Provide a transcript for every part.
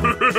Wow!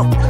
哦。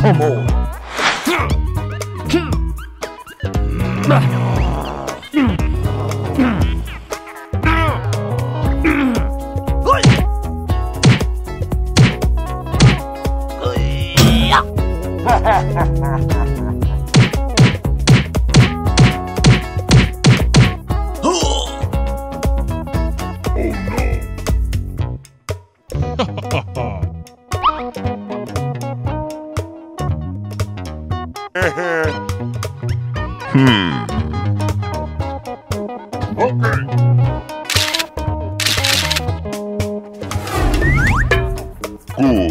Come on. Cool.